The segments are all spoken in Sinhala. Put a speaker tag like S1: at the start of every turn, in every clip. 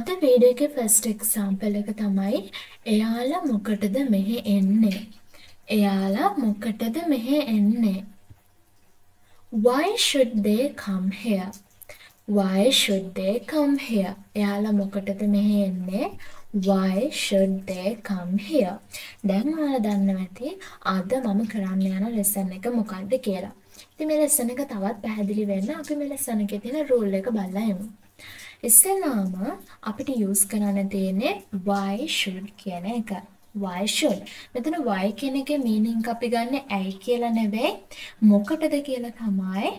S1: අද වීඩියෝ එකේ ෆස්ට් එක්සාම්පල් එක තමයි එයාලා මොකටද මෙහෙ එන්නේ? එයාලා මොකටද මෙහෙ එන්නේ? Why should they come here? Why should they come here? එයාලා මොකටද මෙහෙ එන්නේ? Why should they come here? දැන් ඔයාලා දන්නවා ඇති අද මම කරන්න යන ලෙසන් එක මොකක්ද කියලා. ඉතින් මේ ලෙසන් එක තවත් පැහැදිලි වෙන්න අපි මේ ලෙසන් එකේ තියෙන රූල් එක බලලා යමු. ඉස්සෙල්ලාම අපිට යූස් කරන්න තියෙන්නේ why should කියන එක. why should. මෙතන why කියන එකේ meaning අපි ගන්න ඇයි කියලා නෙවෙයි මොකටද කියලා තමයි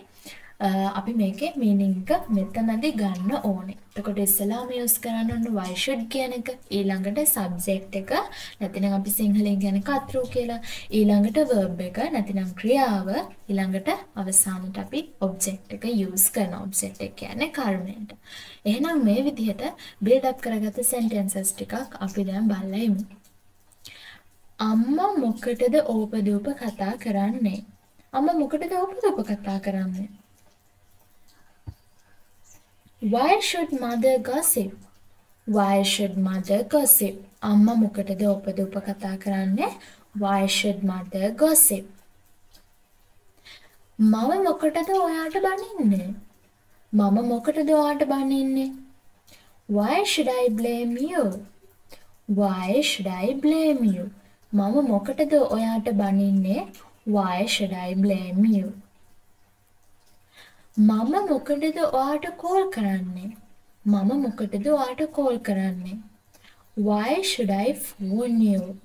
S1: අපි මේකේ meaning එක මෙතනදී ගන්න ඕනේ. එතකොට ඉස්සෙල්ලාම යූස් කරන්න ඕන why should කියන එක ඊළඟට subject එක නැතිනම් අපි සිංහලෙන් කියන්නේ කතෘ කියලා ඊළඟට verb එක නැතිනම් ක්‍රියාව ඊළඟට අවසානට අපි object එක use කරන object එක කියන්නේ කර්මයට. එහෙනම් මේ විදිහට build up කරගත්ත sentences ටිකක් අපි දැන් බලලා ඉමු. අම්මා මොකටද ඕපදූප කතා කරන්නේ? අම්මා මොකටද ඕපදූප කතා කරන්නේ? Why should mother gossip? Why should mother gossip? අම්මා මොකටද ඕපදූප කතා කරන්නේ? Why should mother gossip? මම මොකටද ඔයාට බනින්නේ? මම මොකටද ඔයාට බනින්නේ? Why should I blame you? Why should I blame you? මම මොකටද ඔයාට බනින්නේ? Why should I blame you? මම මොකටද ඔයාට කෝල් කරන්නේ? මම මොකටද ඔයාට කෝල් කරන්නේ? Why should I phone you?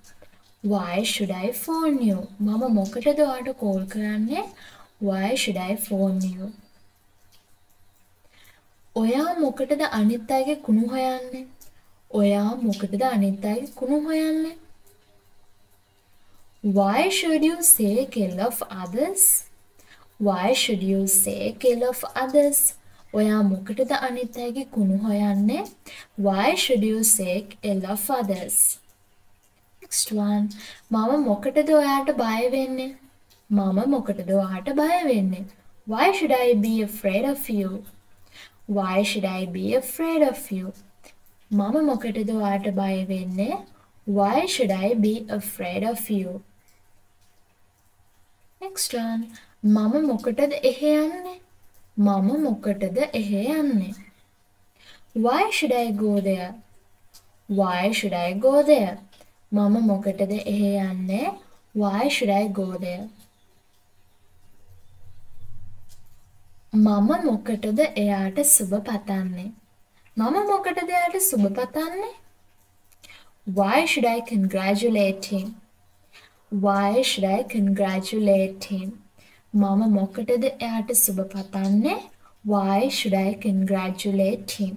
S1: Why should I phone you? මම මොකටද ඔයාට කෝල් කරන්නේ? Why should I phone you? ඔයා මොකටද අනිත් අයගේ කුණු හොයන්නේ? ඔයා මොකටද අනිත් අයගේ කුණු හොයන්නේ? Why should you say kill of others? Why should you say kill of others? ඔයා මොකටද අනිත් අයගේ කුණු හොයන්නේ? Why should you say kill of others? Next one. මම මොකටද ඔයාට බය වෙන්නේ? මම මොකටද ඔයාට බය වෙන්නේ? Why should I be afraid of you? Why should I be afraid of you? මම මොකටද ඔයාට බය වෙන්නේ? Why should I be afraid of you? Next one. මම මොකටද එහෙ යන්නේ? මම මොකටද එහෙ යන්නේ? Why should I go there? Why should I go there? මම මොකටද එහෙ යන්නේ? Why should I go there? මම මොකටද එයාට සුබ පතන්නේ? මම මොකටද එයාට සුබ පතන්නේ? Why should I congratulate him? Why should I congratulate him? මම මොකටද එයාට සුබ පතන්නේ? Why should I congratulate him?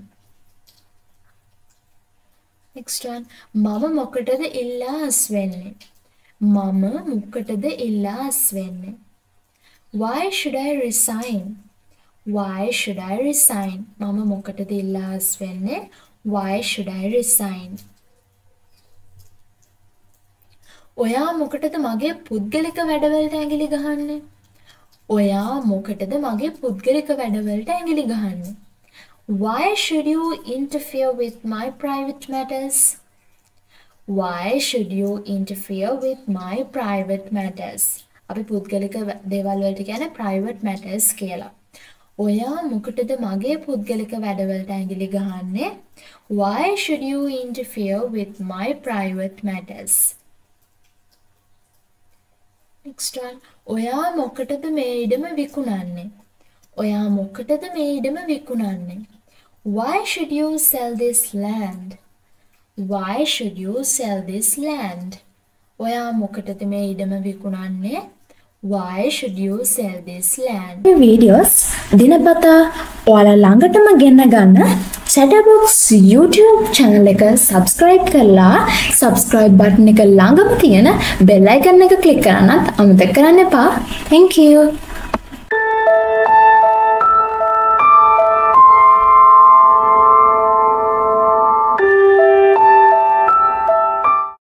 S1: Next one. මම මොකටද ඉල්ලා අස් වෙන්නේ? මම මොකටද ඉල්ලා අස් වෙන්නේ? Why should I resign? Why should I resign? මම මොකටද ඉල්ලා අස් වෙන්නේ? Why should I resign? ඔයා මොකටද මගේ පුද්ගලික වැඩවලට ඇඟිලි ගහන්නේ? ඔයා මොකටද මගේ පුද්ගලික වැඩවලට ඇඟිලි ගහන්නේ? Why should you interfere with my private matters? Why should you interfere with my private matters? අපි පුද්ගලික දේවල් වලට කියන්නේ private matters කියලා. ඔයා මොකටද මගේ පුද්ගලික වැඩවලට ඇඟිලි ගහන්නේ? Why should you interfere with my private matters? Next one. ඔයා මොකටද මේ ඉඩම විකුණන්නේ? ඔයා මොකටද මේ ඉඩම විකුණන්නේ? Why should you sell this land? Why should you sell this land? ඔයා මොකටද මේ ඉඩම විකුණන්නේ? Why should you sell this land?
S2: Videos දිනපතා ඔයාලා ළඟටම ගෙන්න ගන්න Chatterbox YouTube channel එක subscribe කරලා subscribe button එක ළඟම තියෙන bell icon එක click කරන්නත් අමතක කරන්න එපා. Thank you.